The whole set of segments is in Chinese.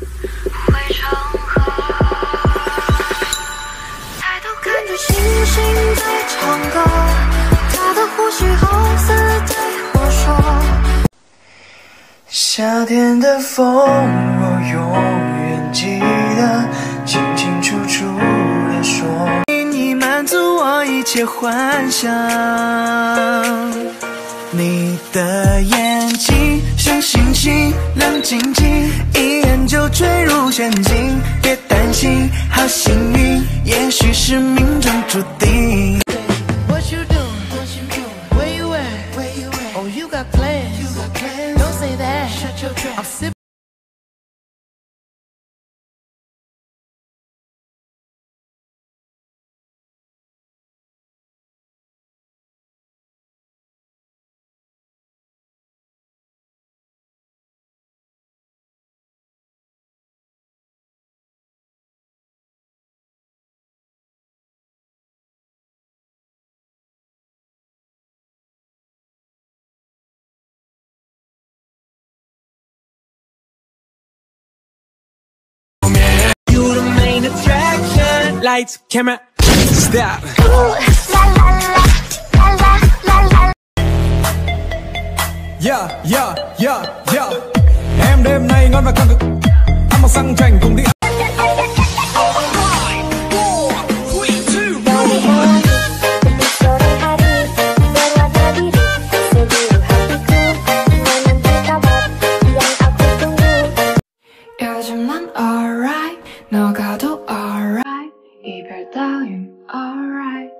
汇成河抬头看着星星在唱歌她的呼吸好似对我说夏天的风我永远记得清清楚楚地说。你满足我一切幻想。你的眼睛像星星，亮晶晶，一眼就坠入陷阱。别担心，好幸运，也许是命中注定。What you doing? What you doing? Where you at? Where you at? Oh, you got plans. You got plans. Don't say that. Shut your trap. Lights, camera, stop. Yeah, yeah, yeah, yeah. Em đêm nay ngon và căng cực Ăn một xăng chành cùng đi Italian. Alright.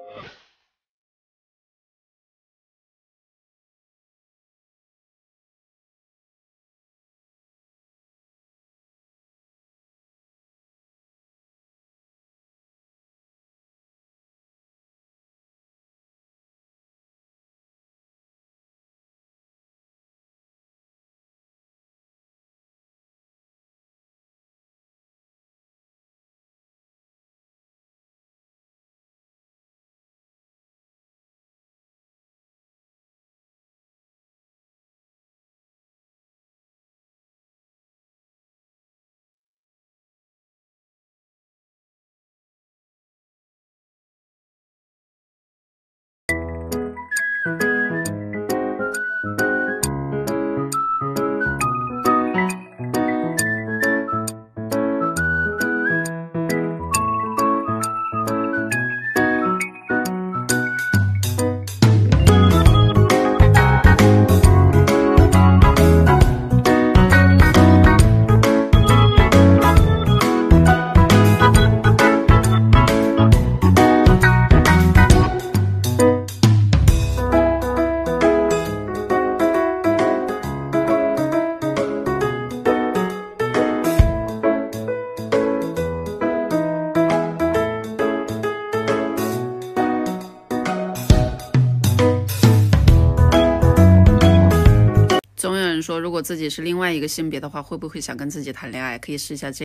说，如果自己是另外一个性别的话，会不会想跟自己谈恋爱？可以试一下这。”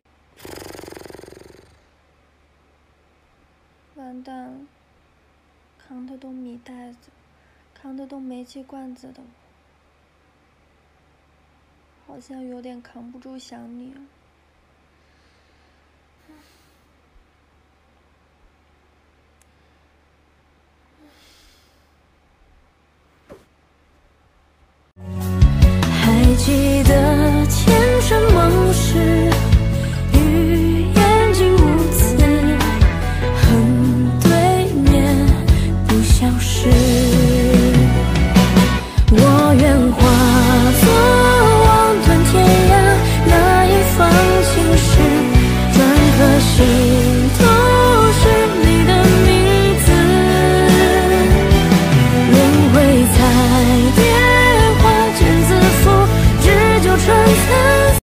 完蛋了，扛的都米袋子，扛的都煤气罐子的，好像有点扛不住想你了。